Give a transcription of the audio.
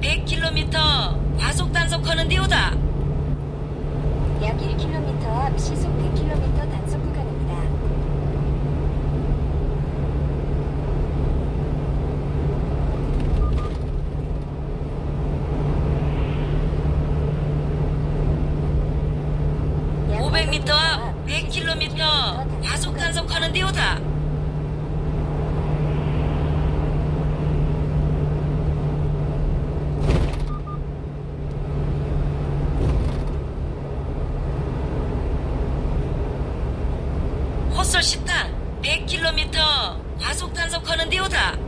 100km 과속 단속하는 데오다. 약 1km 앞 시속 100km 단속 구간입니다. 약 500m 앞 500m 100km 과속 단속하는 데오다. 헛설 10탄 100km 과속 단속하는 데오다.